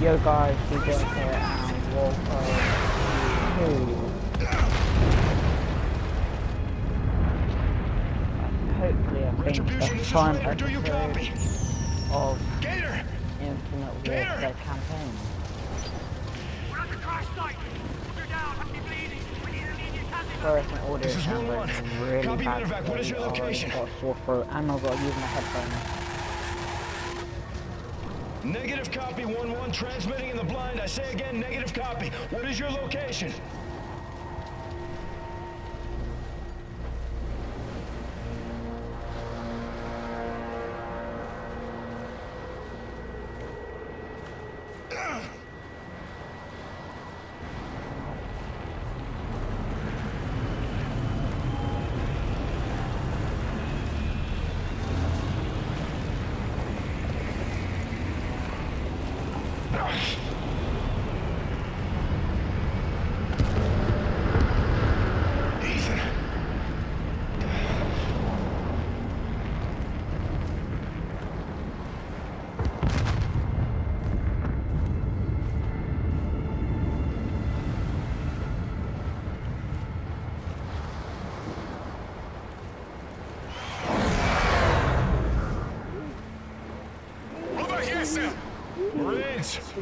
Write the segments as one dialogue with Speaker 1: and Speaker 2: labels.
Speaker 1: Yo guys, we got here and welcome to hopefully I think
Speaker 2: Retribution,
Speaker 1: the
Speaker 2: this is
Speaker 1: prime
Speaker 2: Do you copy?
Speaker 1: episode of
Speaker 2: Gator!
Speaker 1: Infinite
Speaker 2: Gator!
Speaker 1: Warfare campaign.
Speaker 3: We're at the crash site. You're down. Have to be bleeding. We need immediate handling.
Speaker 1: Sorry if my audio
Speaker 2: This is
Speaker 1: sounds
Speaker 2: one
Speaker 1: really
Speaker 2: Copy
Speaker 1: bad.
Speaker 2: medevac. What is your
Speaker 1: today. I oh,
Speaker 2: location?
Speaker 1: got a sore throat and I've got to use my headphones.
Speaker 2: Negative copy, 1-1, transmitting in the blind. I say again, negative copy. What is your location?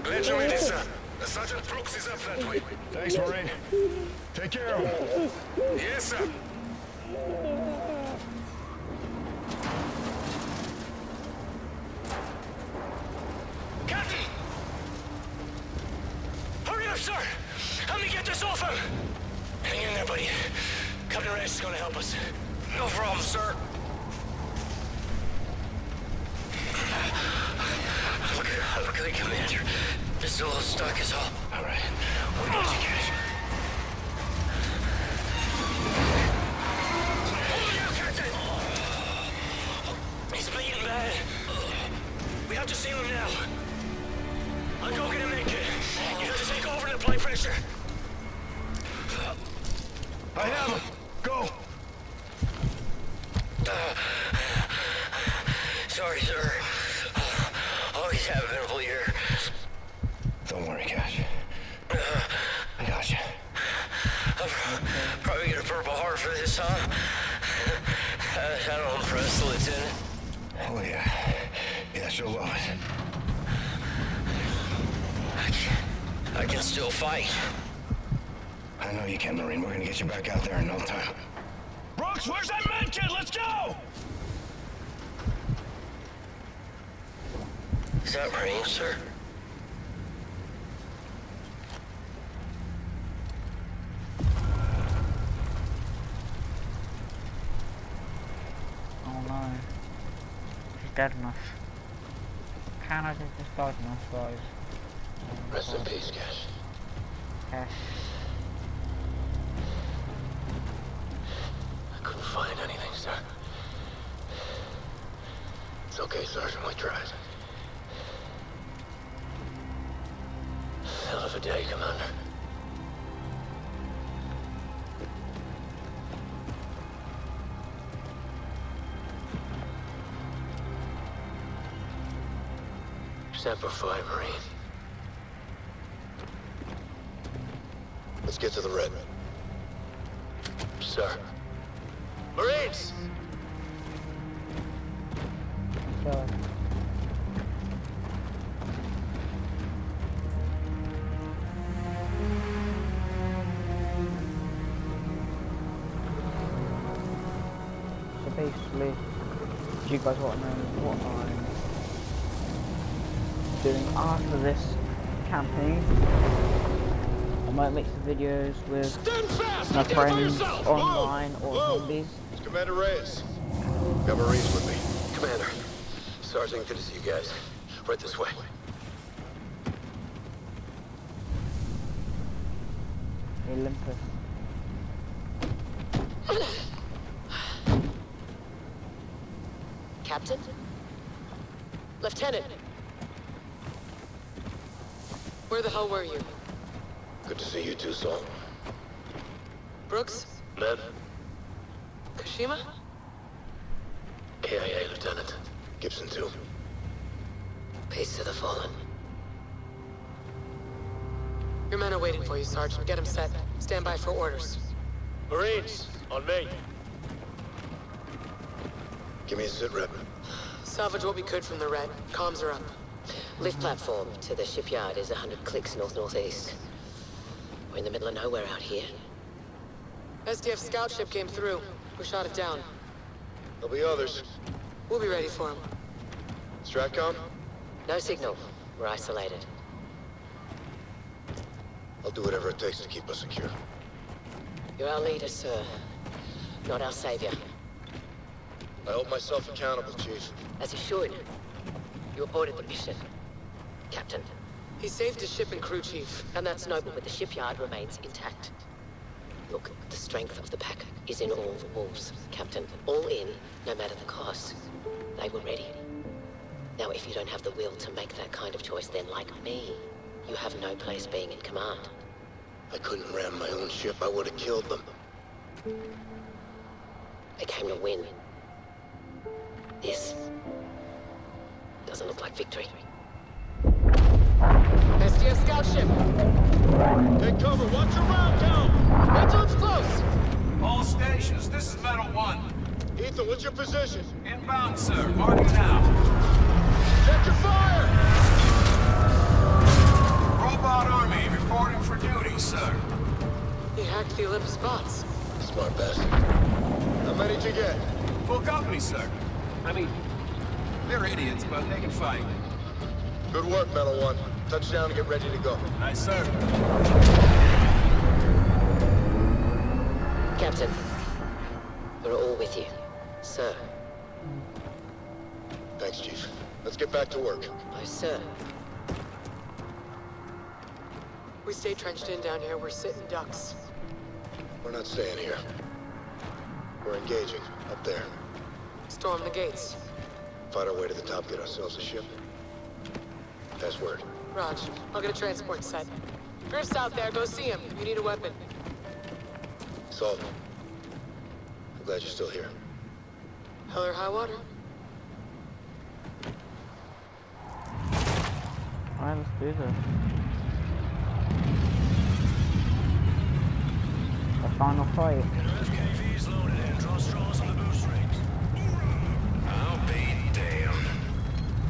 Speaker 4: Glad you made it, sir. Sergeant Brooks is up that way.
Speaker 2: Thanks, Marine. Take care of him.
Speaker 4: Yes, sir.
Speaker 2: I
Speaker 3: can still fight.
Speaker 2: I know you can, Marine. We're gonna get you back out there in no time. Brooks, where's that med kit? Let's go!
Speaker 3: Is that Marine, sir?
Speaker 1: Oh no. She's dead enough. Canada just died enough, guys.
Speaker 3: Rest in peace, Cash.
Speaker 1: Yes.
Speaker 3: I couldn't find anything, sir. It's okay, Sergeant. We tried. Hell of a day, Commander. Semper Fi, Marine.
Speaker 4: Let's get to the red.
Speaker 3: Sir. Marines!
Speaker 1: So, basically, you guys want to know what I'm doing after this campaign? I might make some videos with my friends online
Speaker 4: Whoa!
Speaker 1: or
Speaker 4: Whoa!
Speaker 1: zombies.
Speaker 4: It's Commander Reyes. Got Marines with me.
Speaker 3: Commander. Sergeant, good to see you guys. Right this way.
Speaker 1: Olympus.
Speaker 5: Captain? Lieutenant? Where the hell were you?
Speaker 4: Good see you too, Saul.
Speaker 5: Brooks?
Speaker 4: Men?
Speaker 5: Kashima?
Speaker 4: KIA, Lieutenant. Gibson too.
Speaker 5: Peace to the fallen. Your men are waiting for you, Sergeant. Get them set. Stand by for orders.
Speaker 4: Marines, on me. Give me a sit rep.
Speaker 5: Salvage what we could from the red. Comms are up.
Speaker 6: Lift platform to the shipyard is 100 clicks north-northeast. We're in the middle of nowhere out here.
Speaker 5: SDF scout ship came through. We shot it down.
Speaker 4: There'll be others.
Speaker 5: We'll be ready for them.
Speaker 4: Stratcom?
Speaker 6: No signal. We're isolated.
Speaker 4: I'll do whatever it takes to keep us secure.
Speaker 6: You're our leader, sir. Not our savior.
Speaker 4: I hold myself accountable, Chief.
Speaker 6: As you should. You aborted the mission. Captain.
Speaker 5: He saved his ship and crew, Chief.
Speaker 6: And that's noble, but the shipyard remains intact. Look, the strength of the pack is in all the wolves, Captain. All in, no matter the cost. They were ready. Now, if you don't have the will to make that kind of choice, then like me, you have no place being in command.
Speaker 4: I couldn't ram my own ship. I would have killed them.
Speaker 6: They came to win. This doesn't look like victory.
Speaker 5: SDF scout ship.
Speaker 4: Take cover. Watch your round count.
Speaker 5: Wait till it's close.
Speaker 7: All stations, this is Metal One.
Speaker 4: Ethan, what's your position?
Speaker 7: Inbound, sir. Marking now.
Speaker 4: Check your fire!
Speaker 7: Robot Army reporting for duty, sir.
Speaker 5: He hacked the Olympus bots.
Speaker 4: Smart bastard. How many did you get?
Speaker 7: Full company, sir. I mean, they're idiots, but they can fight.
Speaker 4: Good work, Metal One. Touchdown and get ready to go.
Speaker 7: Nice, sir.
Speaker 6: Captain, we're all with you. Sir.
Speaker 4: Thanks, Chief. Let's get back to work.
Speaker 6: Oh, sir.
Speaker 5: We stay trenched in down here. We're sitting ducks.
Speaker 4: We're not staying here. We're engaging up there.
Speaker 5: Storm the gates.
Speaker 4: Fight our way to the top, get ourselves a ship. Pass word.
Speaker 5: Raj, I'll get a transport set. Griff's out there. Go see him. You need a weapon.
Speaker 4: Salt. I'm glad you're still here.
Speaker 5: Hell or high water.
Speaker 1: Alright, let's do this. The final fight.
Speaker 3: SKV's loaded and draw straws on the boost rings. I'll be damned.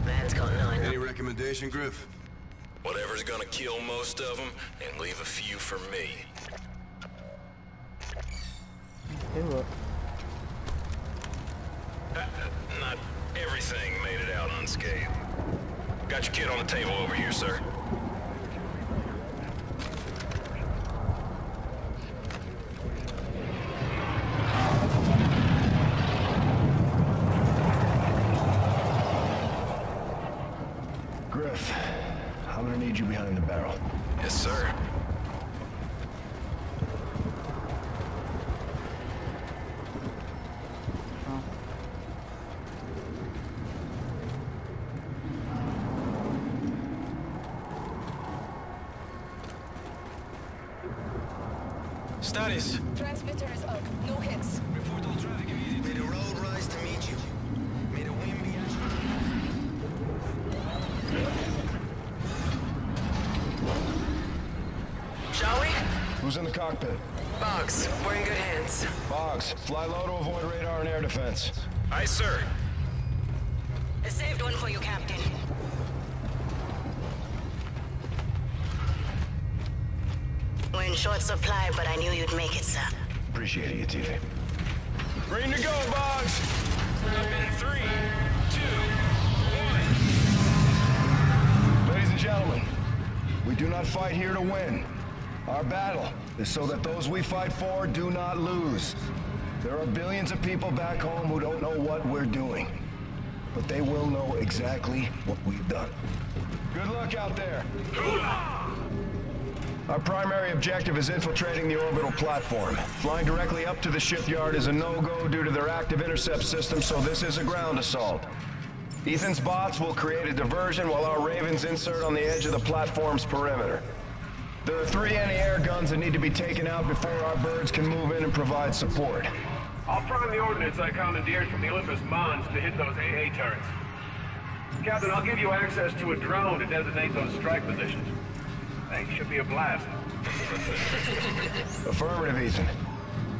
Speaker 6: Man's got nine.
Speaker 2: Any recommendation, Griff?
Speaker 3: Whatever's gonna kill most of them and leave a few for me.
Speaker 1: Hey, it.
Speaker 3: Uh, Not everything made it out unscathed. Got your kid on the table over here, sir.
Speaker 2: Griff, I'm gonna need you behind the barrel.
Speaker 3: Yes, sir. Status.
Speaker 8: Transmitter is up. No hits.
Speaker 2: Cockpit?
Speaker 5: Boggs, we're in good hands.
Speaker 2: Boggs, fly low to avoid radar and air defense.
Speaker 3: Aye, sir.
Speaker 8: I saved one for you, Captain.
Speaker 9: We're in short supply, but I knew you'd make it, sir.
Speaker 2: Appreciate it, TV. Green to go, Boggs!
Speaker 3: Up in three, two, one.
Speaker 2: Ladies and gentlemen, we do not fight here to win. Our battle is so that those we fight for do not lose. There are billions of people back home who don't know what we're doing. But they will know exactly what we've done. Good luck out there. Our primary objective is infiltrating the orbital platform. Flying directly up to the shipyard is a no-go due to their active intercept system, so this is a ground assault. Ethan's bots will create a diversion while our Ravens insert on the edge of the platform's perimeter. There are three anti-air guns that need to be taken out before our birds can move in and provide support.
Speaker 10: I'll prime the ordnance I commandeered from the Olympus Mons to hit those AA turrets. Captain, I'll give you access to a drone to designate those strike positions. Hey, should be a blast.
Speaker 2: Affirmative, Ethan.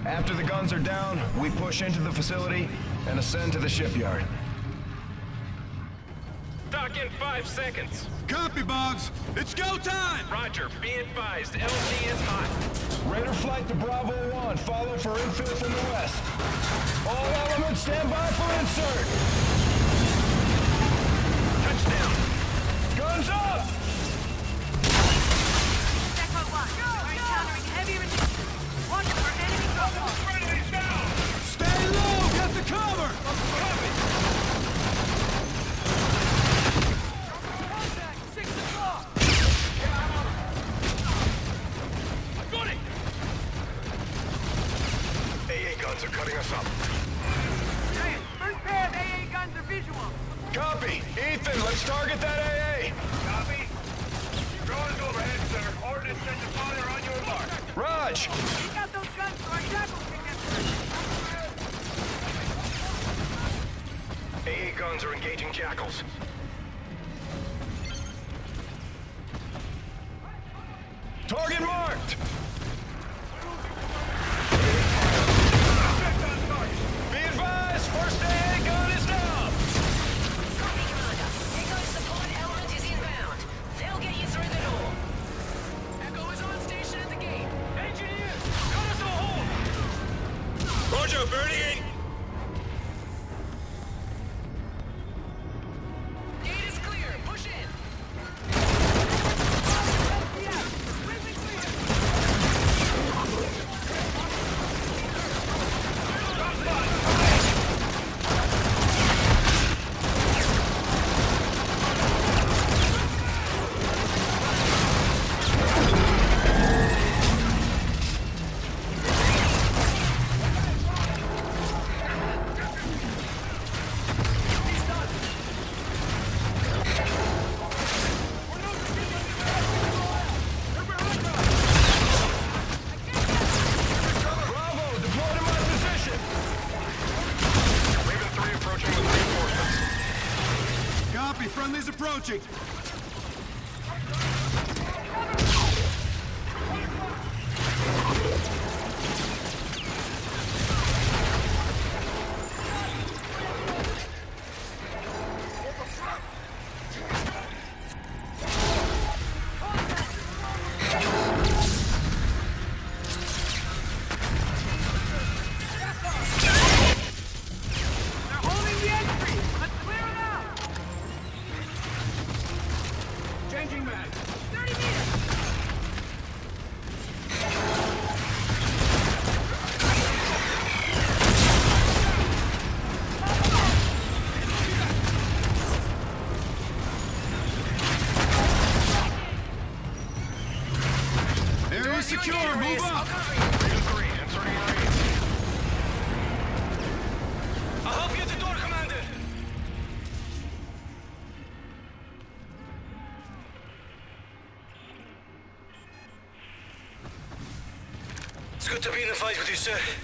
Speaker 2: After the guns are down, we push into the facility and ascend to the shipyard.
Speaker 10: Dock in five seconds.
Speaker 7: Copy, Boggs. It's go time!
Speaker 10: Roger, be advised, LZ is hot.
Speaker 2: Raider flight to Bravo 1. Follow for infill from the west. All elements stand by for insert.
Speaker 10: Touchdown.
Speaker 2: Guns up!
Speaker 8: Echo 1. We're encountering heavy resistance. Watch for enemy dropping.
Speaker 10: Friendly's down.
Speaker 7: Stay low! Get the cover!
Speaker 10: I
Speaker 2: Copy. Ethan, let's target that AA.
Speaker 10: Copy. Drone's overhead, sir. Ordnance set to fire on your mark.
Speaker 2: Raj,
Speaker 8: Take out those guns so our jackals can get through.
Speaker 2: AA guns are engaging jackals. Target marked!
Speaker 6: Copy,
Speaker 7: friendly's approaching.
Speaker 3: You, sir.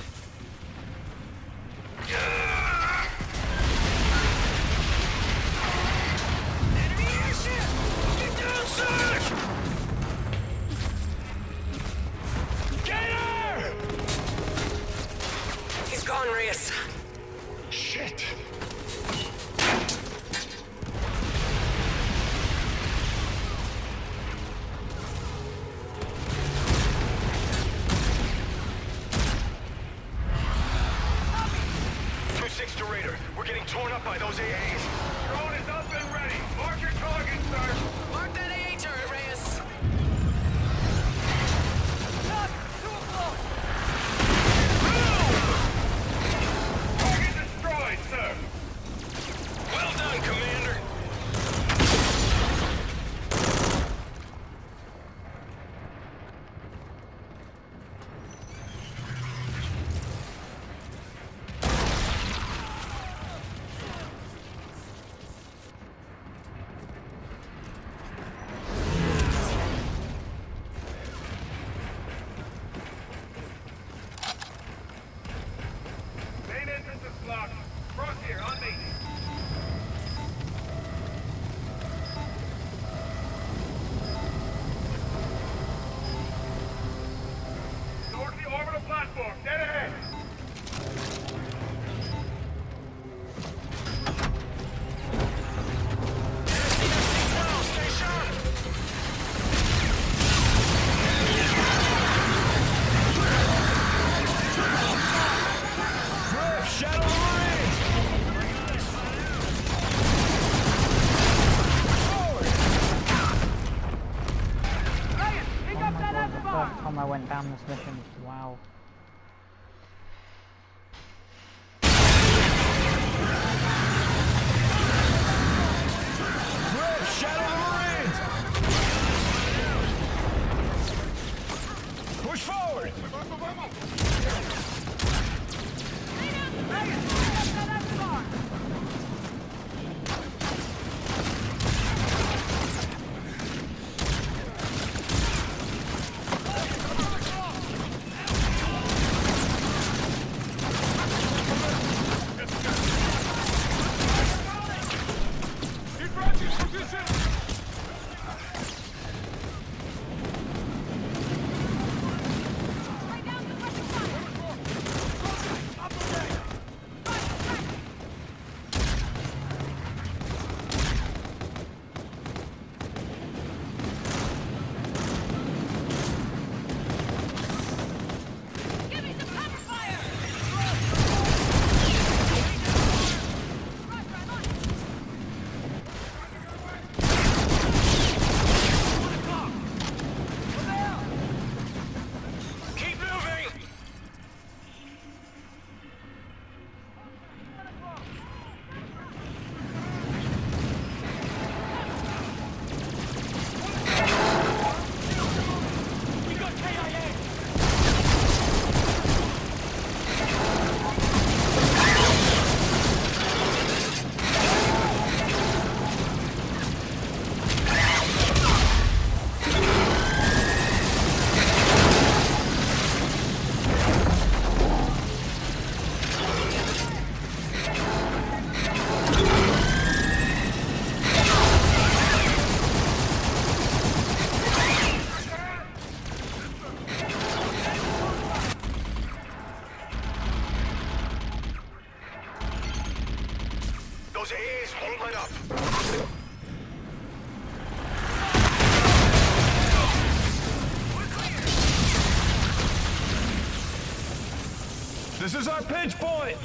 Speaker 1: This
Speaker 2: is our pinch point!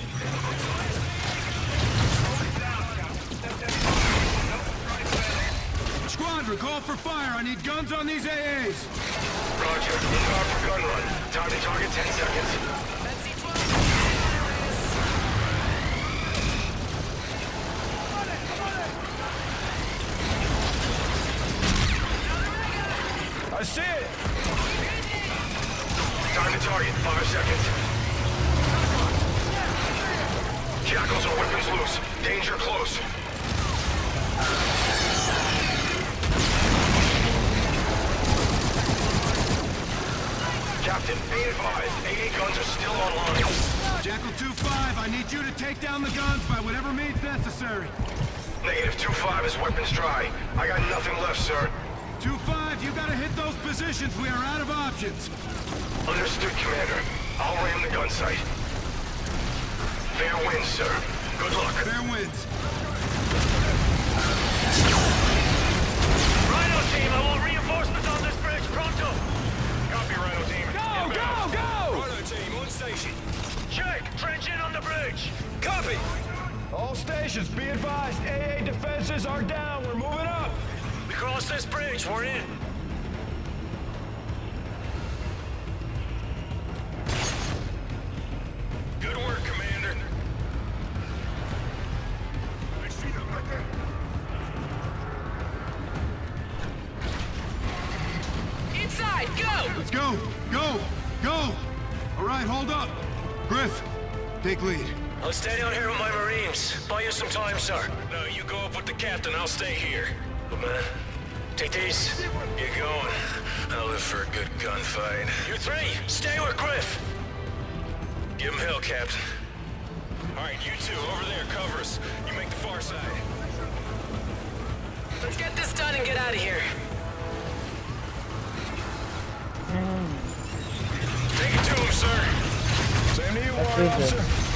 Speaker 7: Squadron, call for fire. I need guns on these AAs.
Speaker 3: Roger. Inbound for gun run. Time to target 10 seconds.
Speaker 7: Necessary.
Speaker 3: Negative 2-5 is weapons dry. I got nothing left, sir.
Speaker 7: 2-5, you gotta hit those positions. We are out of options.
Speaker 3: Understood, Commander. I'll ram the gun sight. Fair winds, sir. Good luck.
Speaker 7: Fair winds.
Speaker 3: Rhino team, I want reinforcements on this bridge. Pronto.
Speaker 10: Copy, Rhino team.
Speaker 2: Go, go, go!
Speaker 3: Rhino team, on station. Check. Trench in on the bridge. Copy.
Speaker 2: All stations, be advised, AA defenses are down. We're moving up.
Speaker 3: We cross this bridge. We're in. Good work, Commander.
Speaker 10: I see them right there.
Speaker 8: Inside, go!
Speaker 7: Let's go. Go. Go. All right, hold up. Griff, take lead.
Speaker 3: I'll stay down here with my Marines. Buy you some time, sir. No, you go up with the captain. I'll stay here. Good man. Take these. Get going. I'll live for a good gunfight. You three, stay with Griff. Give him hell, Captain. All right, you two, over there, cover us. You make the far side.
Speaker 5: Let's get this done and get out of here.
Speaker 3: Take it to him, sir.
Speaker 2: Same to you,
Speaker 1: That's
Speaker 2: Officer.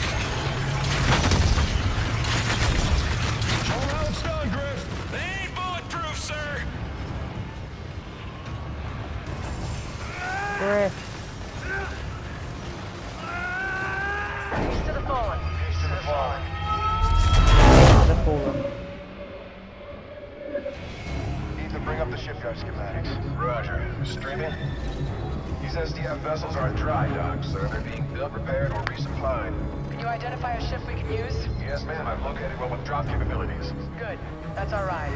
Speaker 5: That's our ride.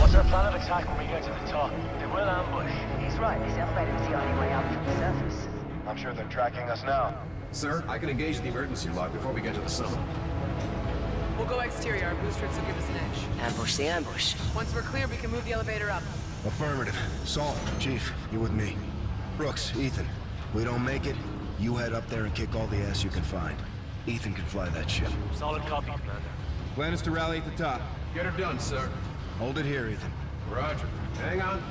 Speaker 9: What's our plan of attack when we get to the top? They will ambush.
Speaker 11: He's right. This elevator is the only way up from the surface.
Speaker 12: I'm sure they're tracking us now.
Speaker 10: Sir, I can engage the emergency lock before we get to the summit.
Speaker 5: We'll go exterior. Our boosters will give us an edge.
Speaker 11: Ambush the ambush.
Speaker 5: Once we're clear, we can move the elevator up.
Speaker 2: Affirmative. Salt, Chief, you with me. Brooks, Ethan, we don't make it, you head up there and kick all the ass you can find. Ethan can fly that ship.
Speaker 9: Solid copy, Commander.
Speaker 2: Plan is to rally at the top.
Speaker 10: Get her done, sir.
Speaker 2: Hold it here, Ethan.
Speaker 10: Roger. Hang on.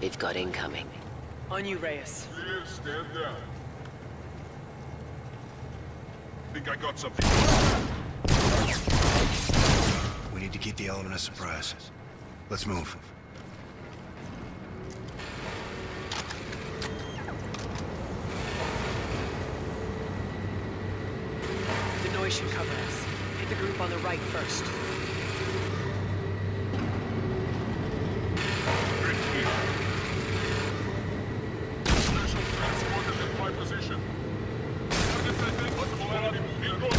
Speaker 6: We've got incoming.
Speaker 5: On you, Reyes.
Speaker 8: Clear, stand down. Think I got something.
Speaker 2: We need to keep the element of surprise. Let's move.
Speaker 5: The noise should cover us. Hit the group on the right first.
Speaker 8: Very clear. Special transport at my position. Targets identified. Possible enemy moving.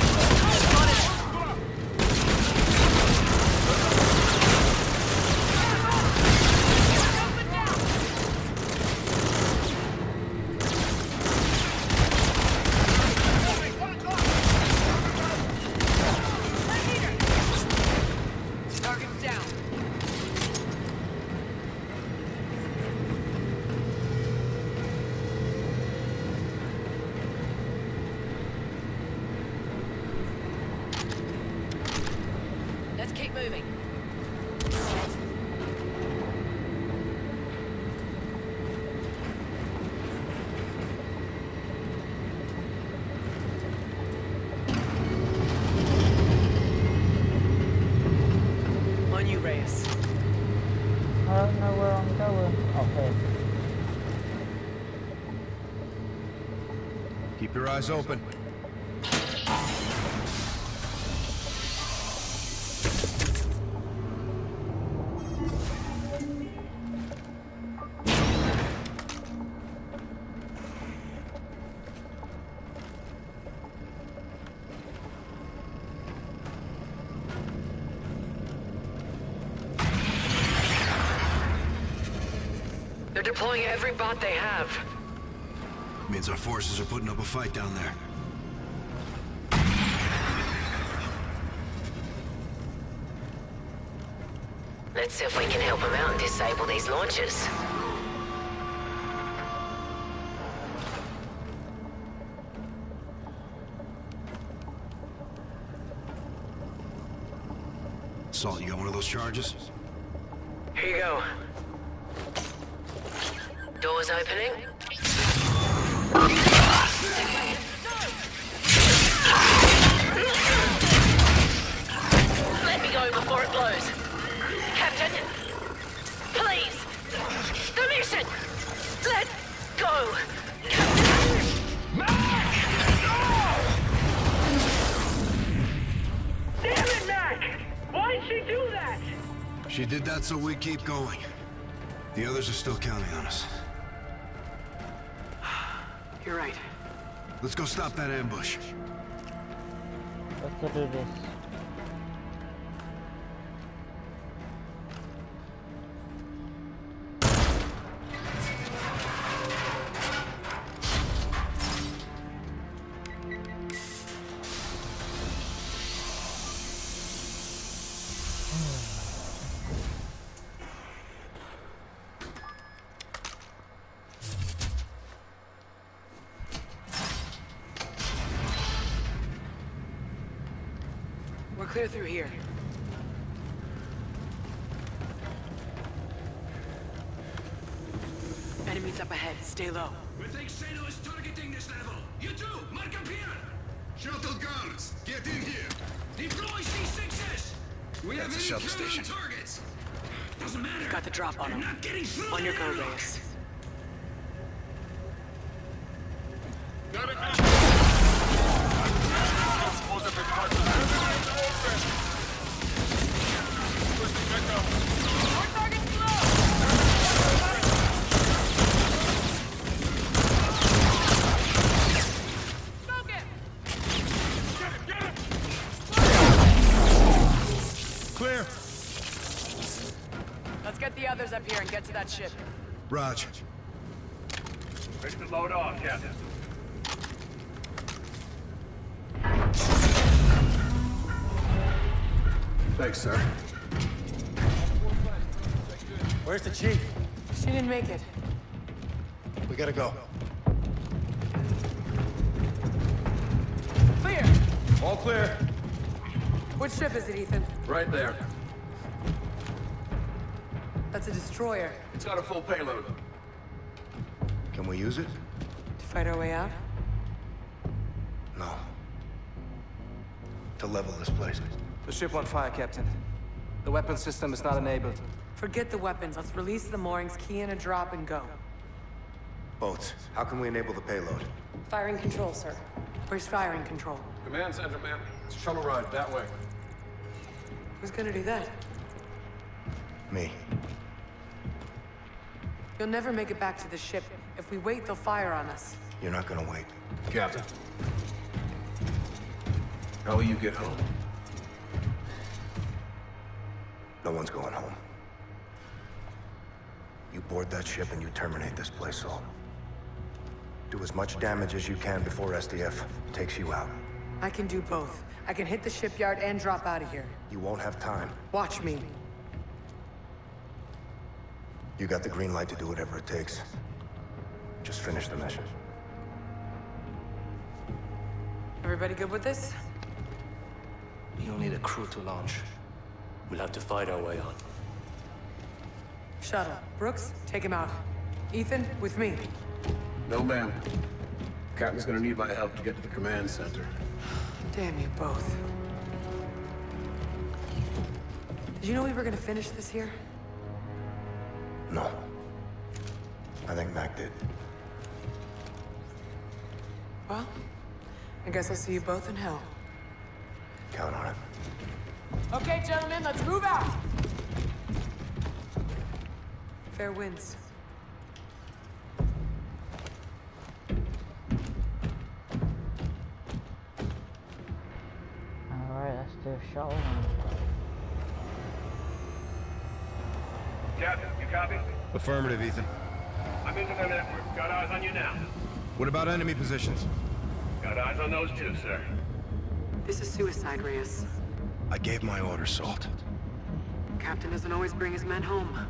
Speaker 5: Target's down. Let's keep moving. On you, Reyes.
Speaker 1: I don't know where I'm going. Okay.
Speaker 2: Keep your eyes open.
Speaker 5: They're deploying every bot they have.
Speaker 2: Means our forces are putting up a fight down there.
Speaker 6: Let's see if we can help them out and disable these launchers.
Speaker 2: Salt, you got one of those charges?
Speaker 5: Here you go.
Speaker 6: Doors opening.
Speaker 13: She
Speaker 2: did that so we keep going. The others are still counting on us.
Speaker 5: You're right.
Speaker 2: Let's go stop that ambush.
Speaker 1: Let's go do this.
Speaker 5: Clear through here. Enemies up ahead. Stay low.
Speaker 2: We think Sano is targeting this level. You too, mark up here.
Speaker 8: Shuttle guards, get in here.
Speaker 2: Deploy C6s.
Speaker 7: That's have a shuttle station.
Speaker 5: Got the drop on him. On your go, Reyes.
Speaker 14: Thanks, sir.
Speaker 15: Where's the chief?
Speaker 5: She didn't make it.
Speaker 7: We gotta go.
Speaker 5: Clear!
Speaker 14: All clear.
Speaker 5: Which ship is it, Ethan?
Speaker 14: Right there.
Speaker 5: That's a destroyer.
Speaker 14: It's got a full payload.
Speaker 7: Can we use it?
Speaker 5: To fight our way out?
Speaker 7: No. To level this place.
Speaker 15: The ship on fire, Captain. The weapon system is not enabled.
Speaker 5: Forget the weapons. Let's release the moorings, key in a drop, and go.
Speaker 7: Boats. How can we enable the payload?
Speaker 5: Firing control, sir. Where's firing control?
Speaker 14: Command center, ma'am. It's a shuttle ride that way.
Speaker 5: Who's gonna do that?
Speaker 7: Me.
Speaker 5: You'll never make it back to the ship. If we wait, they'll fire on us.
Speaker 7: You're not gonna wait.
Speaker 14: Captain. How will you get home?
Speaker 7: No one's going home. You board that ship and you terminate this place, Salt. Do as much damage as you can before SDF takes you out.
Speaker 5: I can do both. I can hit the shipyard and drop out of here.
Speaker 7: You won't have time.
Speaker 5: Watch me.
Speaker 7: You got the green light to do whatever it takes. Just finish the mission.
Speaker 5: Everybody good with this?
Speaker 15: You'll need a crew to launch. We'll have to fight our way on.
Speaker 5: Shuttle. Brooks, take him out. Ethan, with me.
Speaker 14: No, ma'am. Captain's gonna need my help to get to the command center.
Speaker 5: Damn you both. Did you know we were gonna finish this here?
Speaker 7: No. I think Mac did.
Speaker 5: Well, I guess I'll see you both in hell.
Speaker 7: Count on it.
Speaker 5: Okay, gentlemen, let's move out! Fair winds.
Speaker 1: Alright, let's do a shuttle.
Speaker 10: Captain, you copy?
Speaker 7: Affirmative, Ethan.
Speaker 10: I'm into their network. Got eyes on you now.
Speaker 7: What about enemy positions?
Speaker 10: Got eyes on those too, sir.
Speaker 5: This is suicide, Reyes.
Speaker 7: I gave my order, Salt.
Speaker 5: Captain doesn't always bring his men home.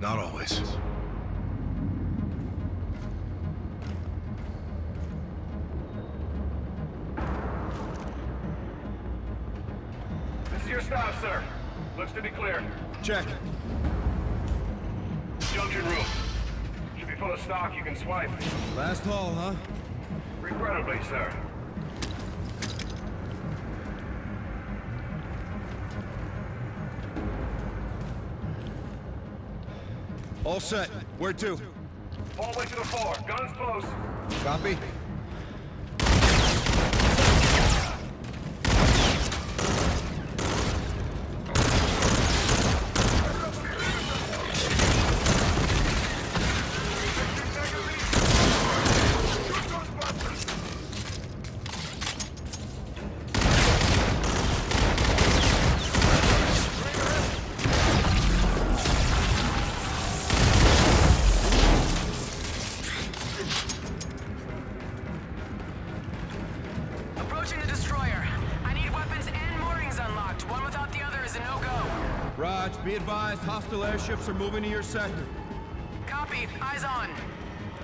Speaker 7: Not always.
Speaker 10: This is your stop, sir. Looks to be clear.
Speaker 7: Check.
Speaker 10: Junction room. Should be full of stock you can swipe.
Speaker 7: Last haul, huh?
Speaker 10: Regrettably, sir.
Speaker 7: All set. Where to?
Speaker 10: Hallway to the floor. Guns close.
Speaker 7: Copy. Hostile airships are moving to your sector.
Speaker 5: Copy. Eyes on.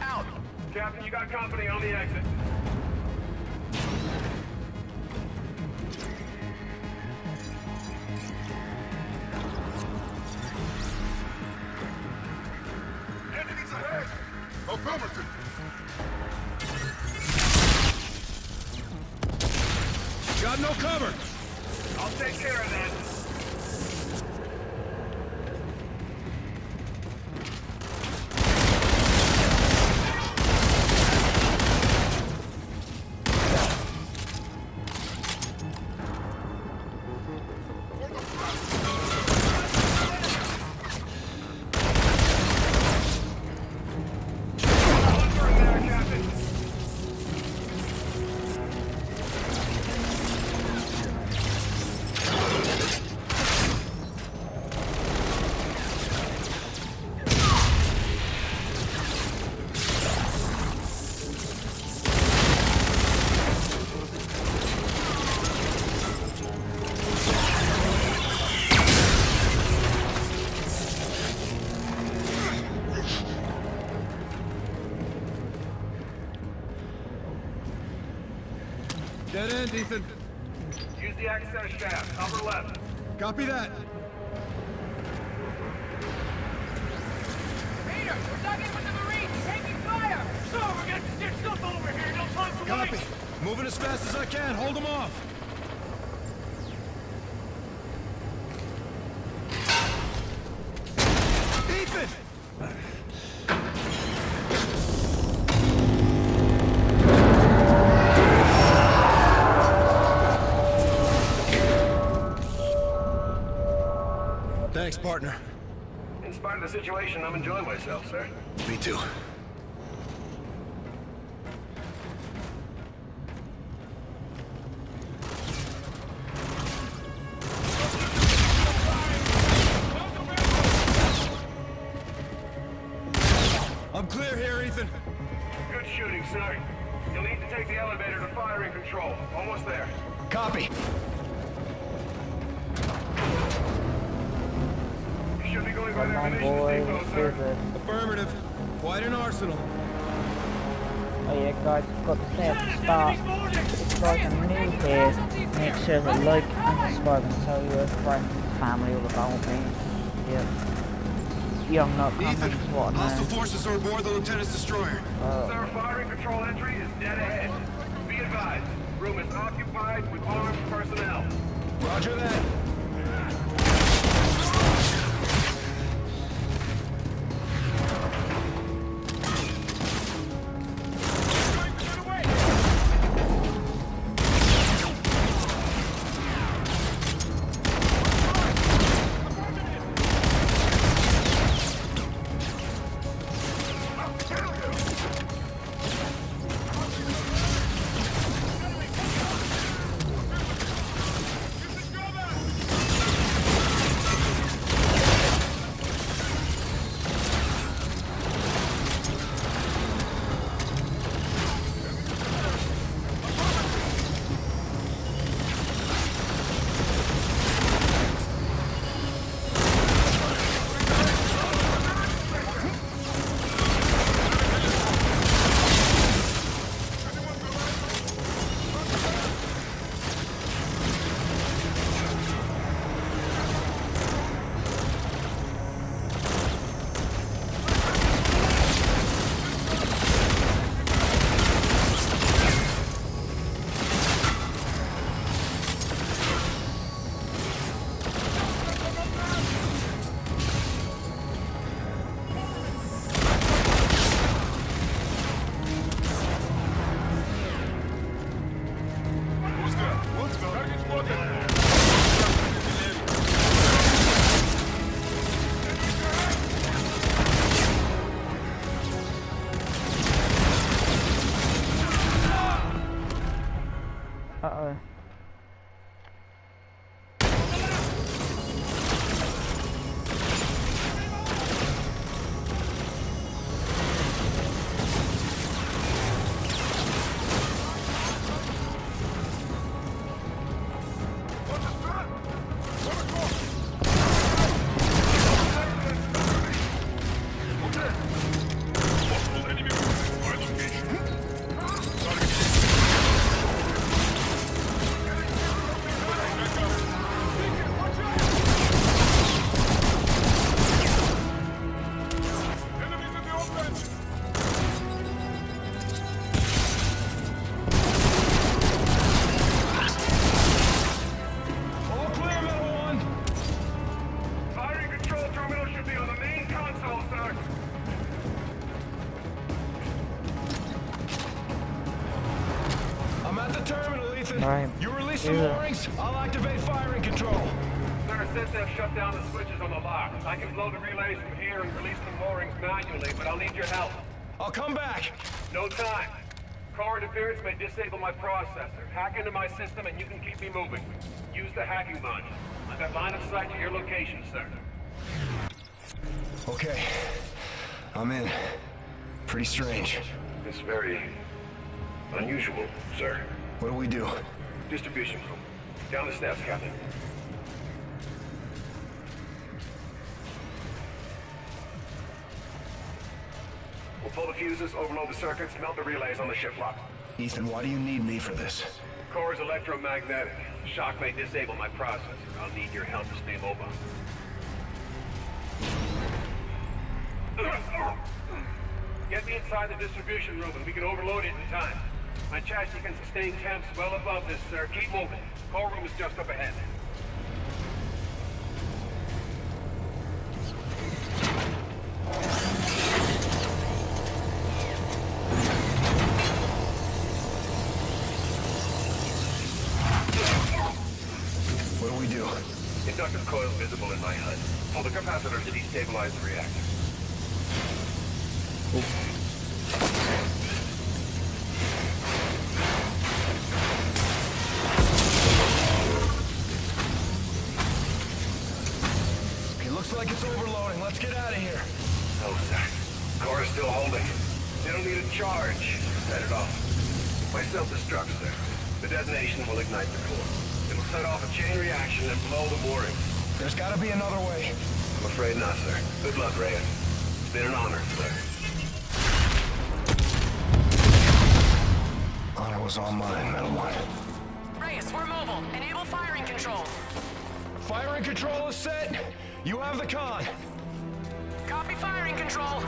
Speaker 5: Out.
Speaker 10: Captain, you got company on the exit.
Speaker 16: Enemies ahead! Affirmative!
Speaker 7: Got no cover!
Speaker 10: I'll take care of that.
Speaker 17: Ethan.
Speaker 10: Use the access shaft, upper left.
Speaker 17: Copy that. Thanks, partner.
Speaker 10: In spite of the situation, I'm enjoying myself, sir.
Speaker 7: Me too.
Speaker 17: I'm clear here, Ethan.
Speaker 10: Good shooting, sir. You'll need to take the elevator to firing control. Almost there.
Speaker 2: Copy.
Speaker 1: On,
Speaker 10: munitions
Speaker 1: boys.
Speaker 10: depot,
Speaker 1: Here's
Speaker 10: sir.
Speaker 1: it.
Speaker 17: Affirmative. Quite an arsenal.
Speaker 1: Oh yeah, guys, got to say at the start, if you guys are new here, make sure to like and subscribe and tell your friends and family all about me. Yeah. Young not
Speaker 17: Ethan,
Speaker 1: comments, what
Speaker 17: hostile forces are aboard the Lieutenant's destroyer.
Speaker 1: Oh.
Speaker 10: Sir, firing control entry is dead ahead. Be advised, room is occupied with armed personnel.
Speaker 2: Roger that. You release the
Speaker 1: Yeah.
Speaker 2: moorings, I'll activate firing control.
Speaker 10: Sir, since they've shut down the switches on the lock, I can blow the relays from here and release the moorings manually, but I'll need your help.
Speaker 2: I'll come back.
Speaker 10: No time. Car interference may disable my processor. Hack into my system and you can keep me moving. Use the hacking launch. I've got line of sight to your location, sir.
Speaker 2: Okay. I'm in. Pretty strange.
Speaker 10: It's very unusual, sir.
Speaker 2: What do we do?
Speaker 10: Distribution room. Down the steps, Captain. We'll pull the fuses, overload the circuits, melt the relays on the ship lock.
Speaker 2: Ethan, why do you need me for this?
Speaker 10: core is electromagnetic. Shock may disable my processor. I'll need your help to stay mobile. Get me inside the distribution room and we can overload it in time. My chassis can sustain temps well above this, sir. Keep moving. Core room is just up ahead.
Speaker 2: What do we do?
Speaker 10: Inductive coil visible in my HUD. Pull the capacitor to destabilize the reactor.
Speaker 2: It looks like it's overloading. Let's get out of here.
Speaker 10: No, sir. Core is still holding. They don't need a charge. Set it off. My self-destruct, sir. The detonation will ignite the core. It'll set off a chain reaction and blow the mooring.
Speaker 2: There's gotta be another way.
Speaker 10: I'm afraid not, sir. Good luck, Reyes. It's been an honor, sir.
Speaker 2: Honor was all mine, Metal One.
Speaker 5: Reyes, we're mobile. Enable firing control.
Speaker 2: Firing control is set. You have the con.
Speaker 5: Copy firing control.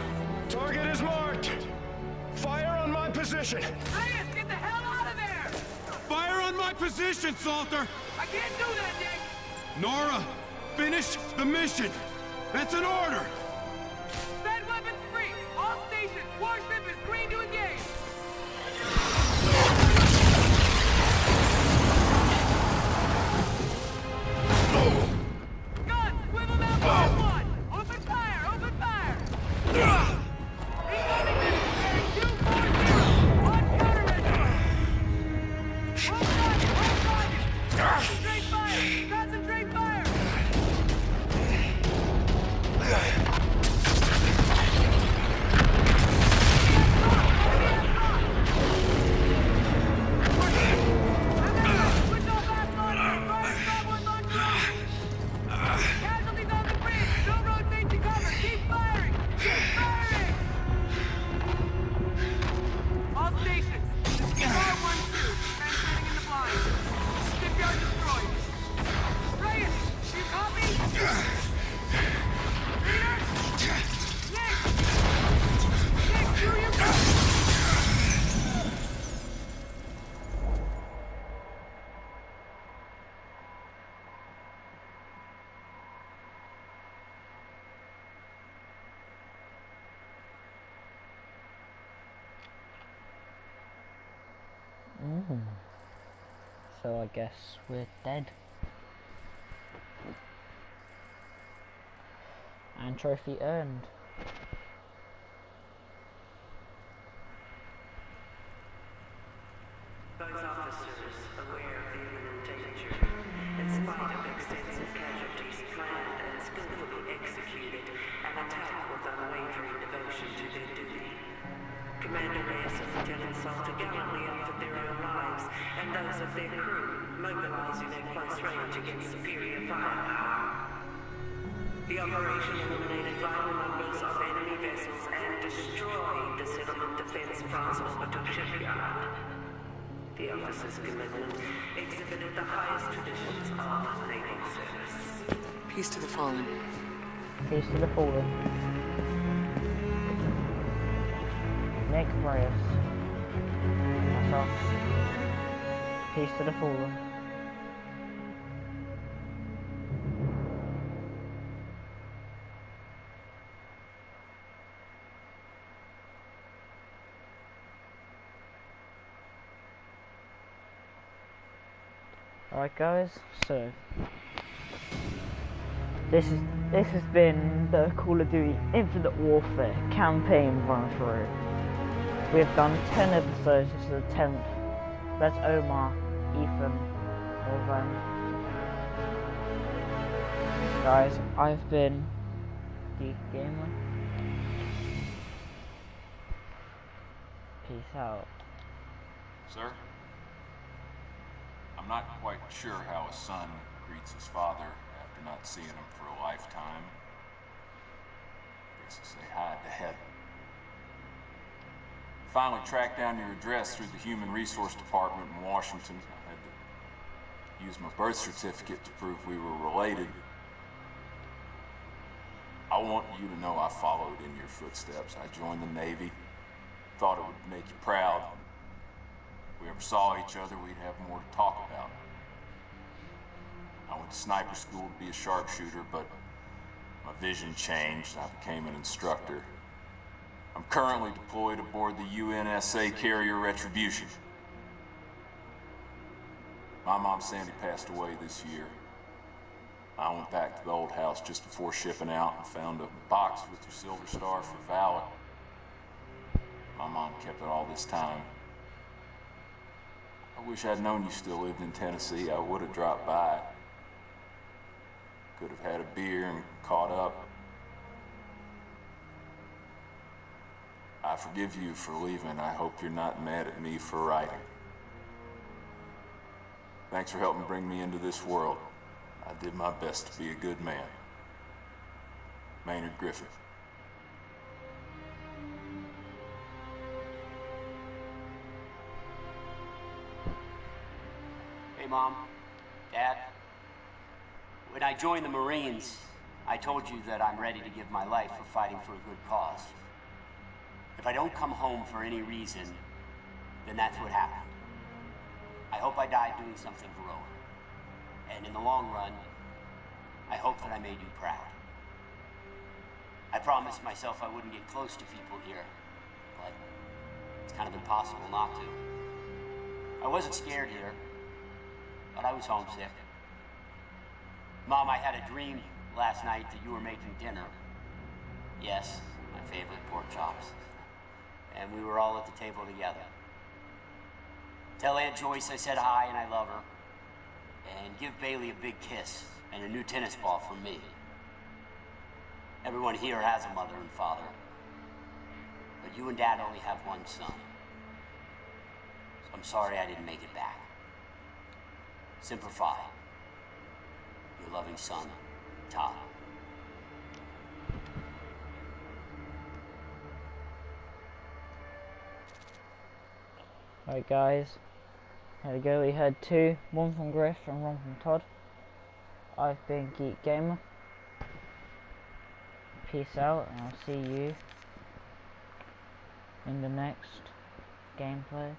Speaker 2: Target is marked. Fire on my position.
Speaker 8: Reyes, get the hell out of there!
Speaker 17: Fire on my position, Salter!
Speaker 8: I can't do that, Nick!
Speaker 17: Nora, finish the mission! That's an order!
Speaker 8: Swivel
Speaker 1: guess we're dead. And trophy earned.
Speaker 18: Operation eliminated vital numbers of enemy vessels and destroyed the settlement defense Front orbital shipyard. The officer's commitment exhibited the highest traditions of naval service.
Speaker 19: Peace to the fallen.
Speaker 1: Peace to the fallen. Nick Reyes. Myself. Peace to the fallen. Alright guys, so this is this has been the Call of Duty Infinite Warfare campaign run through. We have done ten episodes, this is the tenth. That's Omar, Ethan, Ovan. Guys, I've been Geek Gamer. Peace out.
Speaker 20: Sir? I'm not quite sure how a son greets his father after not seeing him for a lifetime. Guess I say hi to heaven. Finally tracked down your address through the Human Resource Department in Washington. I had to use my birth certificate to prove we were related. I want you to know I followed in your footsteps. I joined the Navy. Thought it would make you proud. We ever saw each other, we'd have more to talk about. I went to sniper school to be a sharpshooter, but my vision changed. I became an instructor. I'm currently deployed aboard the UNSA carrier Retribution. My mom Sandy passed away this year. I went back to the old house just before shipping out and found a box with your silver star for Valor. My mom kept it all this time. I wish I'd known you still lived in Tennessee. I would have dropped by. Could have had a beer and caught up. I forgive you for leaving. I hope you're not mad at me for writing. Thanks for helping bring me into this world. I did my best to be a good man. Maynard Griffith.
Speaker 19: Hey, Mom. Dad. When I joined the Marines, I told you that I'm ready to give my life for fighting for a good cause. If I don't come home for any reason, then that's what happened. I hope I died doing something heroic. And in the long run, I hope that I made you proud. I promised myself I wouldn't get close to people here, but it's kind of impossible not to. I wasn't scared here, but I was homesick. Mom, I had a dream last night that you were making dinner. Yes, my favorite pork chops. And we were all at the table together. Tell Aunt Joyce I said hi and I love her. And give Bailey a big kiss and a new tennis ball for me. Everyone here has a mother and father. But you and Dad only have one son. So I'm sorry I didn't make it back. Semper Fi. Your loving son, Todd.
Speaker 1: Alright guys, there we go, we had two, one from Griff and one from Todd. I've been Geek Gamer. Peace out and I'll see you in the next gameplay.